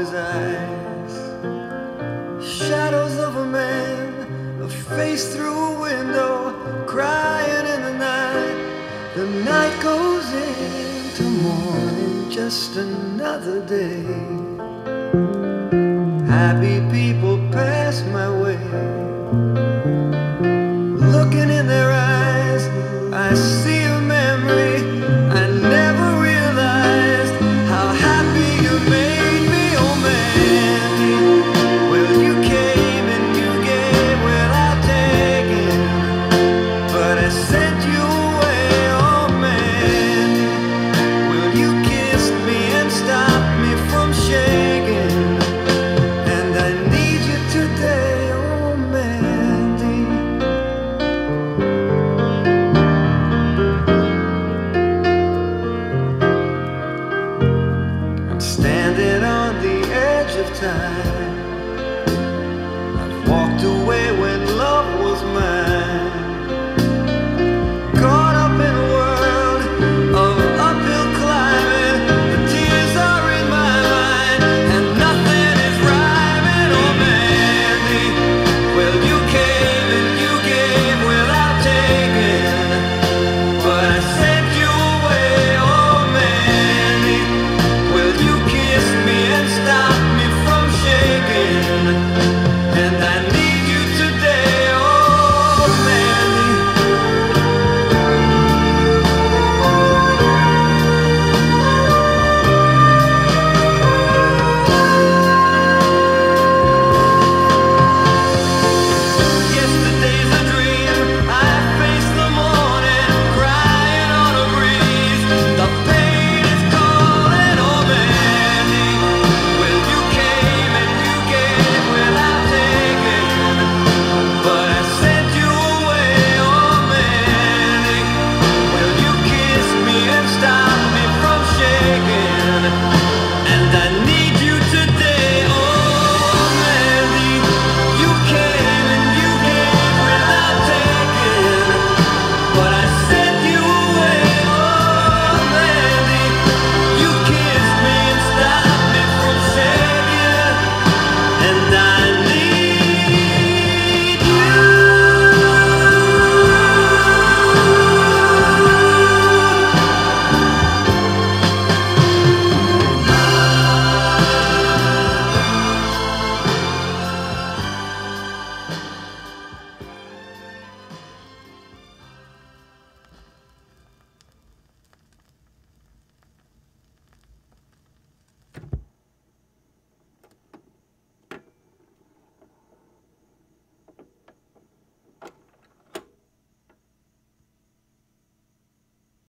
his eyes. Shadows of a man, a face through a window, crying in the night. The night goes into morning, just another day. Happy people pass my way. time.